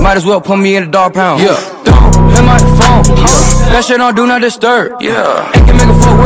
Might as well put me in a dog pound. Yeah. Don't hit my phone. Yeah. That shit don't do not disturb. Yeah. Ain't can make a fuck.